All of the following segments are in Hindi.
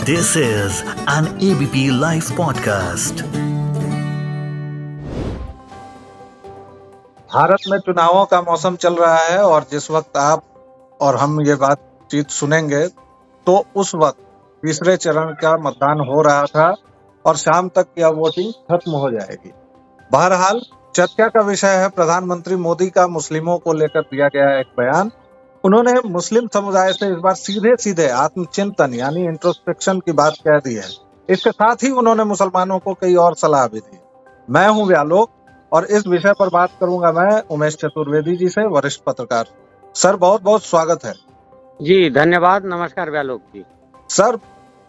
This is an ABP Life podcast. Bharat में चुनावों का मौसम चल रहा है और जिस वक्त आप और हम ये बातचीत सुनेंगे तो उस वक्त तीसरे चरण का मतदान हो रहा था और शाम तक यह वोटिंग खत्म हो जाएगी बहरहाल, चर्चा का विषय है प्रधानमंत्री मोदी का मुस्लिमों को लेकर दिया गया एक बयान उन्होंने मुस्लिम समुदाय से इस बार सीधे सीधे आत्मचिंतन यानी इंट्रोस्पेक्शन की बात कह दी है। इसके साथ ही उन्होंने मुसलमानों को कई और सलाह भी दी। मैं हूँ व्यालोक और इस विषय पर बात करूँगा मैं उमेश चतुर्वेदी जी से वरिष्ठ पत्रकार। सर बहुत बहुत स्वागत है। जी धन्यवाद। नमस्कार व्यालोक जी। सर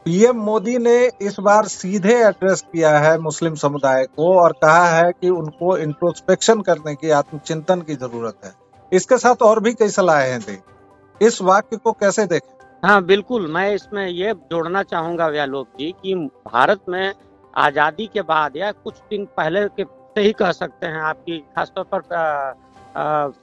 पीएम मोदी ने इस बार सीधे एड्रेस किया है मुस्लिम समुदाय को और कहा है कि उनको इंट्रोस्पेक्शन करने की आत्मचिंतन की ज़रूरत है। इसके साथ और भी कई सलाहें दी इस वाक्य को कैसे देखें? हाँ बिल्कुल। मैं इसमें ये जोड़ना चाहूँगा व्यालोक जी कि भारत में आज़ादी के बाद या कुछ दिन पहले के से ही कह सकते हैं आपकी, खासतौर पर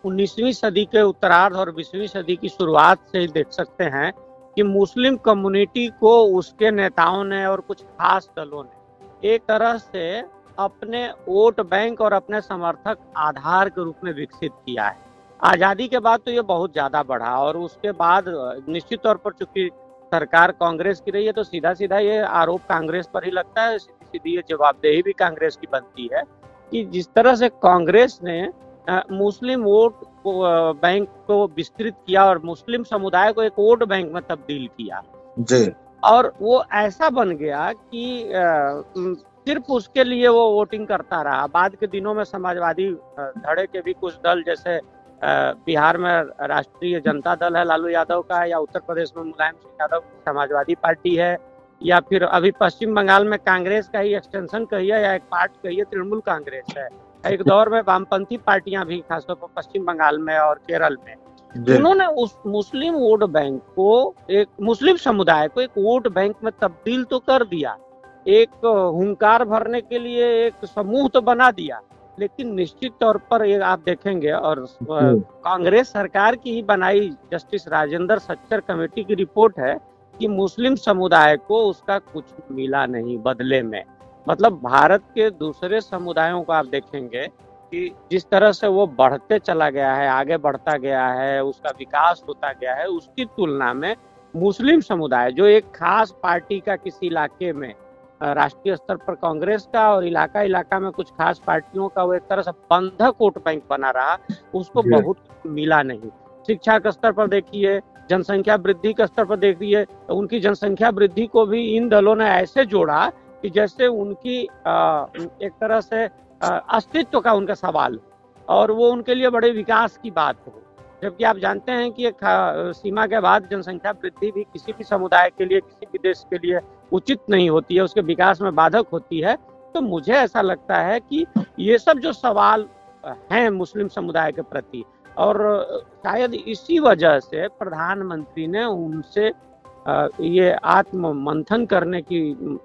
उन्नीसवीं सदी के उत्तरार्ध और बीसवीं सदी की शुरुआत से ही देख सकते हैं कि मुस्लिम कम्युनिटी को उसके नेताओं ने और कुछ खास दलों ने एक तरह से अपने वोट बैंक और अपने समर्थक आधार के रूप में विकसित किया है। आज़ादी के बाद तो ये बहुत ज़्यादा बढ़ा और उसके बाद निश्चित तौर पर चूँकि सरकार कांग्रेस की रही है तो सीधा सीधा ये आरोप कांग्रेस पर ही लगता है सीधी सीधी ये जवाबदेही भी कांग्रेस की बनती है कि जिस तरह से कांग्रेस ने मुस्लिम वोट बैंक को विस्तृत किया और मुस्लिम समुदाय को एक वोट बैंक में तब्दील किया। जी। और वो ऐसा बन गया कि सिर्फ़ उसके लिए वो वोटिंग करता रहा। बाद के दिनों में समाजवादी धड़े के भी कुछ दल जैसे बिहार में राष्ट्रीय जनता दल है लालू यादव का या उत्तर प्रदेश में मुलायम सिंह यादव समाजवादी पार्टी है या फिर अभी पश्चिम बंगाल में कांग्रेस का ही एक्सटेंशन कहिए या एक पार्ट कहिए तृणमूल कांग्रेस है। एक दौर में वामपंथी पार्टियाँ भी खासतौर पर पश्चिम बंगाल में और केरल में। उन्होंने उस मुस्लिम वोट बैंक को एक मुस्लिम समुदाय को एक वोट बैंक में तब्दील तो कर दिया। एक हुंकार भरने के लिए एक समूह तो बना दिया। लेकिन निश्चित तौर पर ये आप देखेंगे और कांग्रेस सरकार की ही बनाई जस्टिस राजेंद्र सच्चर कमेटी की रिपोर्ट है कि मुस्लिम समुदाय को उसका कुछ मिला नहीं बदले में। मतलब भारत के दूसरे समुदायों को आप देखेंगे कि जिस तरह से वो बढ़ते चला गया है आगे बढ़ता गया है उसका विकास होता गया है उसकी तुलना में मुस्लिम समुदाय जो एक खास पार्टी का किसी इलाके में राष्ट्रीय स्तर पर कांग्रेस का और इलाका इलाका में कुछ खास पार्टियों का वो एक तरह से बंधक वोट बैंक बना रहा उसको बहुत मिला नहीं। शिक्षा के स्तर पर देखिए जनसंख्या वृद्धि के स्तर पर देखिए तो उनकी जनसंख्या वृद्धि को भी इन दलों ने ऐसे जोड़ा कि जैसे उनकी एक तरह से अस्तित्व का उनका सवाल और वो उनके लिए बड़े विकास की बात हो। जबकि आप जानते हैं कि एक सीमा के बाद जनसंख्या वृद्धि भी किसी भी समुदाय के लिए किसी भी देश के लिए उचित नहीं होती है, उसके विकास में बाधक होती है तो मुझे ऐसा लगता है कि ये सब जो सवाल हैं मुस्लिम समुदाय के प्रति, और शायद इसी वजह से प्रधानमंत्री ने उनसे ये आत्म मंथन करने की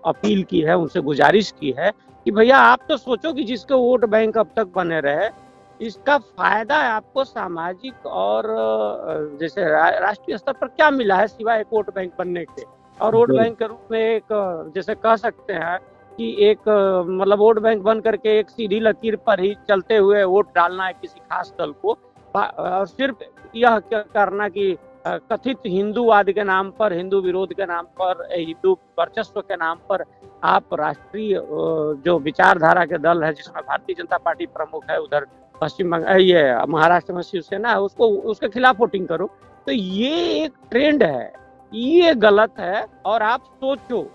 अपील की है, उनसे गुजारिश की है कि भैया आप तो सोचो कि जिसके वोट बैंक अब तक बने रहे, इसका फ़ायदा आपको सामाजिक और जैसे राष्ट्रीय स्तर पर क्या मिला है सिवाय एक वोट बैंक बनने के? और वोट बैंक के रूप में एक जैसे कह सकते हैं कि एक मतलब वोट बैंक बन करके एक सीधी लकीर पर ही चलते हुए वोट डालना है किसी खास दल को। और सिर्फ़ यह करना कि कथित हिंदूवाद के नाम पर हिंदू विरोध के नाम पर हिंदू वर्चस्व के नाम पर आप राष्ट्रीय जो विचारधारा के दल है जिसमें भारतीय जनता पार्टी प्रमुख है उधर पश्चिम बंगाल ये महाराष्ट्र में शिवसेना है उसको उसके खिलाफ वोटिंग करो। तो ये एक ट्रेंड है। ये गलत है और आप सोचो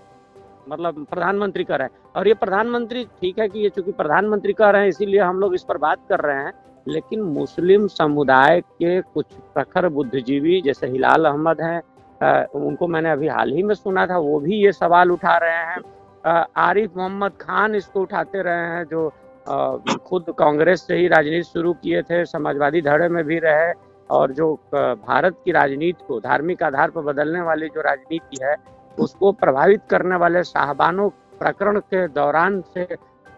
मतलब प्रधानमंत्री कह रहे हैं। और ये प्रधानमंत्री, ठीक है कि ये चूँकि प्रधानमंत्री कह रहे हैं, इसीलिए हम लोग इस पर बात कर रहे हैं, लेकिन मुस्लिम समुदाय के कुछ प्रखर बुद्धिजीवी, जैसे हिलाल अहमद हैं उनको मैंने अभी हाल ही में सुना था, वो भी ये सवाल उठा रहे हैं। आरिफ मोहम्मद खान इसको उठाते रहे हैं, जो खुद कांग्रेस से ही राजनीति शुरू किए थे, समाजवादी धड़े में भी रहे और जो भारत की राजनीति को धार्मिक आधार पर बदलने वाली जो राजनीति है उसको प्रभावित करने वाले साहबानों प्रकरण के दौरान से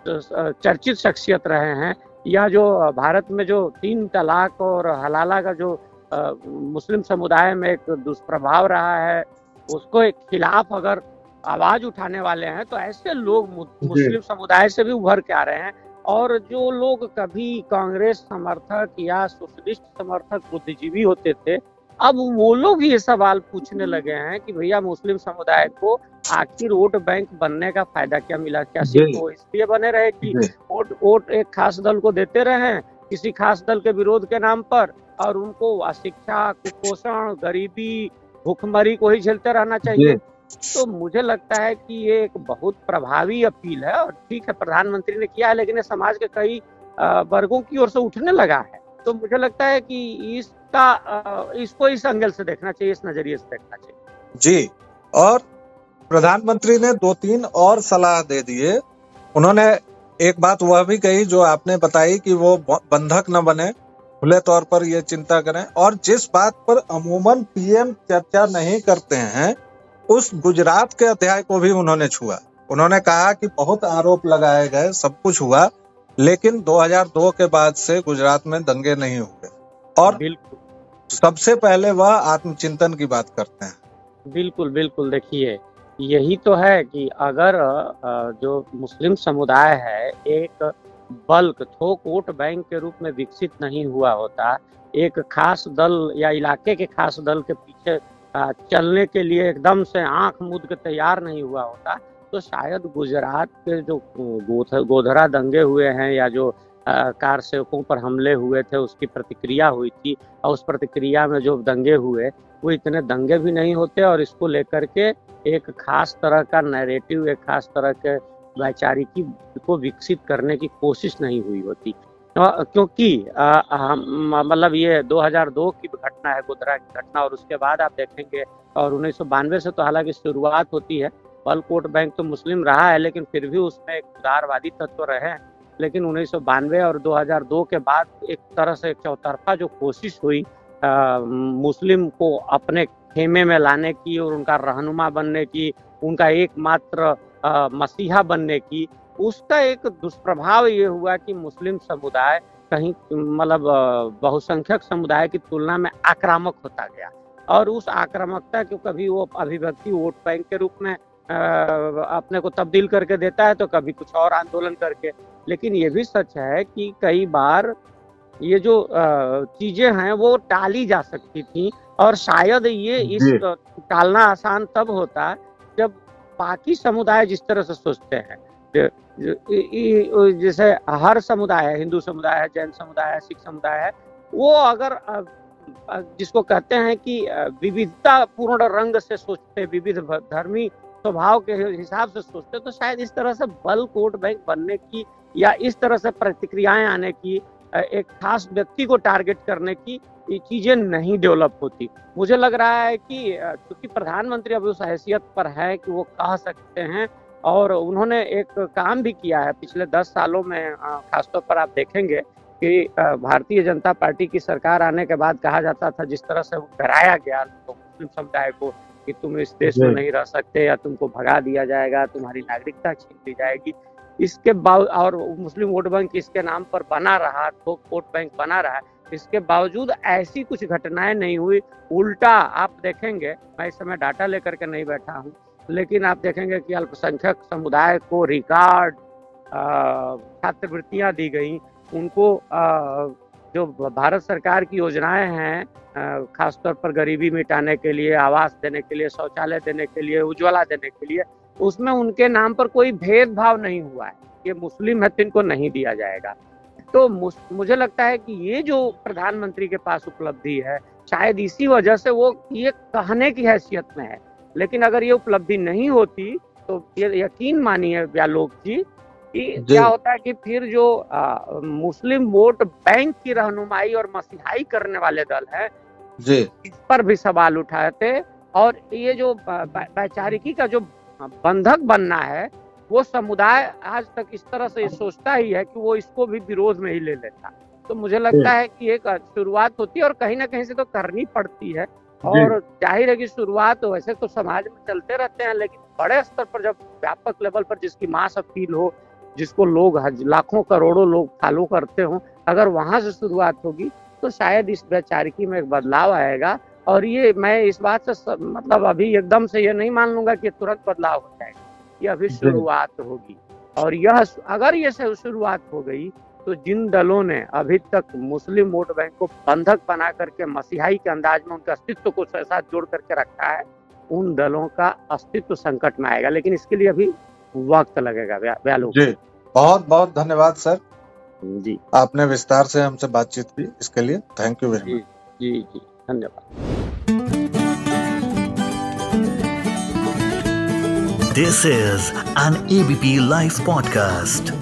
चर्चित शख्सियत रहे हैं या जो भारत में जो तीन तलाक और हलाला का जो मुस्लिम समुदाय में एक दुष्प्रभाव रहा है उसको एक खिलाफ अगर आवाज़ उठाने वाले हैं तो ऐसे लोग मुस्लिम समुदाय से भी उभर के आ रहे हैं और जो लोग कभी कांग्रेस समर्थक या सोशलिस्ट समर्थक बुद्धिजीवी होते थे अब वो लोग ये सवाल पूछने लगे हैं कि भैया मुस्लिम समुदाय को आखिर वोट बैंक बनने का फ़ायदा क्या मिला? क्या सिर्फ़ वो इसलिए बने रहे कि वोट वोट एक खास दल को देते रहे किसी खास दल के विरोध के नाम पर और उनको अशिक्षा कुपोषण गरीबी भूखमरी को ही झेलते रहना चाहिए? तो मुझे लगता है कि ये एक बहुत प्रभावी अपील है और ठीक है, प्रधानमंत्री ने किया है, लेकिन ये समाज के कई वर्गों की ओर से उठने लगा है। तो मुझे लगता है कि इसका इसको इस एंगल से देखना चाहिए, इस नज़रिए से देखना चाहिए। जी, और प्रधानमंत्री ने दो तीन और सलाह दे दिए। उन्होंने एक बात वह भी कही जो आपने बताई कि वो बंधक न बने, खुले तौर पर ये चिंता करें। और जिस बात पर अमूमन पीएम चर्चा नहीं करते हैं उस गुजरात के अध्याय को भी उन्होंने छुआ। उन्होंने कहा कि बहुत आरोप लगाए गए सब कुछ हुआ लेकिन 2002 के बाद से गुजरात में दंगे नहीं हुए। और सबसे पहले वह आत्मचिंतन की बात करते हैं। बिल्कुल बिल्कुल। देखिए यही तो है कि अगर जो मुस्लिम समुदाय है एक बल्क थोक वोट बैंक के रूप में विकसित नहीं हुआ होता एक खास दल या इलाके के खास दल के पीछे चलने के लिए एकदम से आँख मुद के तैयार नहीं हुआ होता तो शायद गुजरात के जो गोधरा दंगे हुए हैं या जो कार सेवकों पर हमले हुए थे, उसकी प्रतिक्रिया हुई थी, और उस प्रतिक्रिया में जो दंगे हुए, वो इतने दंगे भी नहीं होते और इसको लेकर के एक खास तरह का नैरेटिव एक खास तरह के वैचारिकी को विकसित करने की कोशिश नहीं हुई होती। क्योंकि मतलब ये 2002 की घटना है गोधरा की घटना और उसके बाद आप देखेंगे और उन्नीस सौ बानवे से तो हालाँकि शुरुआत होती है। बल कोट बैंक तो मुस्लिम रहा है लेकिन फिर भी उसमें एक उदारवादी तत्व रहे हैं। लेकिन उन्नीस सौ बानवे और 2002 के बाद एक तरह से चौतरफा जो कोशिश हुई आ, मुस्लिम को अपने खेमे में लाने की और उनका रहनुमा बनने की उनका एकमात्र मसीहा बनने की उसका एक दुष्प्रभाव ये हुआ कि मुस्लिम समुदाय कहीं मतलब बहुसंख्यक समुदाय की तुलना में आक्रामक होता गया। और उस आक्रामकता को कभी वो अभिव्यक्ति वोट बैंक के रूप में अपने को तब्दील करके देता है तो कभी कुछ और आंदोलन करके। लेकिन ये भी सच है कि कई बार ये जो चीज़ें हैं वो टाली जा सकती थी और शायद ये इस टालना आसान तब होता जब बाकी समुदाय जिस तरह से सोचते हैं। जैसे हर समुदाय है, हिंदू समुदाय है, जैन समुदाय है, सिख समुदाय है, वो अगर जिसको कहते हैं कि विविधता पूर्ण रंग से सोचते, विविध धर्मी स्वभाव के हिसाब से सोचते तो शायद इस तरह से बल कोट बैंक बनने की या इस तरह से प्रतिक्रियाएँ आने की एक खास व्यक्ति को टारगेट करने की चीज़ें नहीं डेवलप होती। मुझे लग रहा है कि क्योंकि प्रधानमंत्री अब उस हैसियत पर है कि वो कह सकते हैं और उन्होंने एक काम भी किया है पिछले दस सालों में खासतौर पर आप देखेंगे कि भारतीय जनता पार्टी की सरकार आने के बाद कहा जाता था जिस तरह से डराया गया तो मुस्लिम समुदाय को कि तुम इस देश में नहीं रह सकते या तुमको भगा दिया जाएगा तुम्हारी नागरिकता छीन ली जाएगी। इसके बाव और मुस्लिम वोट बैंक इसके नाम पर बना रहा थोक वोट बैंक बना रहा इसके बावजूद ऐसी कुछ घटनाएँ नहीं हुई। उल्टा आप देखेंगे मैं इस समय डाटा लेकर के नहीं बैठा हूँ लेकिन आप देखेंगे कि अल्पसंख्यक समुदाय को रिकॉर्ड छात्रवृत्तियाँ दी गई। उनको आ, जो भारत सरकार की योजनाएँ हैं खासतौर पर गरीबी मिटाने के लिए आवास देने के लिए शौचालय देने के लिए उज्ज्वला देने के लिए उसमें उनके नाम पर कोई भेदभाव नहीं हुआ है। ये मुस्लिम है तो इनको नहीं दिया जाएगा। तो मुझे लगता है कि ये जो प्रधानमंत्री के पास उपलब्धि है शायद इसी वजह से वो ये कहने की हैसियत में है लेकिन अगर ये उपलब्धि नहीं होती तो ये यकीन मानिए व्यालोक जी कि क्या होता है कि फिर जो आ, मुस्लिम वोट बैंक की रहनुमाई और मसीहाई करने वाले दल है जी। इस पर भी सवाल उठाते और ये जो वैचारिकी का जो बंधक बनना है वो समुदाय आज तक इस तरह से सोचता ही है कि वो इसको भी विरोध में ही ले लेता। तो मुझे लगता है कि एक शुरुआत होती है और कहीं ना कहीं से तो करनी पड़ती है। और ज़ाहिर है कि शुरुआत तो वैसे तो समाज में चलते रहते हैं लेकिन बड़े स्तर पर जब व्यापक लेवल पर जिसकी मास अपील हो जिसको लोग लाखों करोड़ों लोग फॉलो करते हो अगर वहाँ से शुरुआत होगी तो शायद इस वैचारिकी में एक बदलाव आएगा। और ये मैं इस बात से सब, मतलब अभी एकदम से ये नहीं मान लूँगा कि तुरंत बदलाव हो जाएगा ये अभी शुरुआत होगी। और यह अगर ये शुरुआत हो गई तो जिन दलों ने अभी तक मुस्लिम वोट बैंक को बंधक बना करके मसीहाई के अंदाज में उनके अस्तित्व को साथ जोड़ करके रखा है उन दलों का अस्तित्व संकट में आएगा। लेकिन इसके लिए अभी वक्त लगेगा व्यालू। जी बहुत बहुत धन्यवाद सर। जी। आपने विस्तार से हमसे बातचीत की इसके लिए थैंक यू वेरी मच। जी जी धन्यवाद। This is an ABP Life podcast.